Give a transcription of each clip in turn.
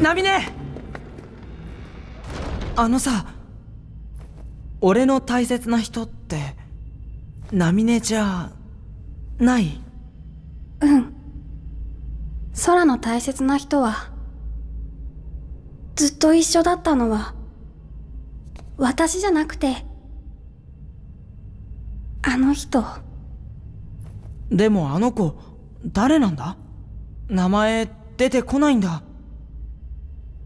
ナミネあのさ俺の大切な人ってナミネじゃない？うん。空の大切な人はずっと一緒だったのは私じゃなくてあの人。でもあの子誰なんだ？名前出てこないんだ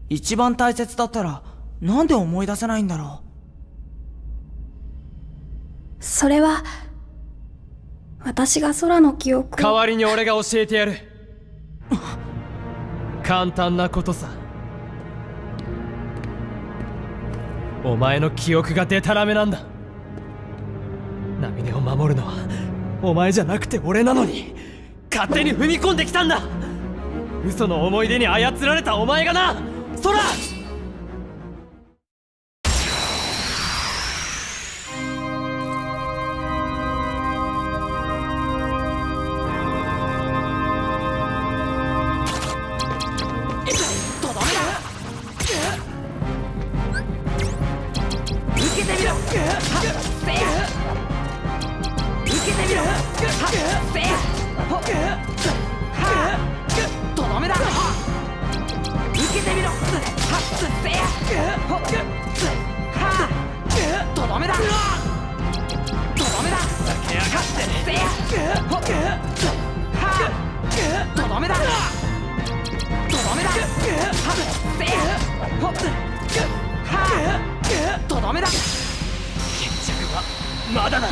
一番大切だったらなんで思い出せないんだろそれは私が空の記憶代わりに俺が教えてやる。簡単なことさ。お前の記憶がデタラメなんだ。ナミネを守るのはお前じゃなくて俺なのに勝手に踏み込んできたんだ。嘘の思い出に操られたお前がな空。決着はまだだ。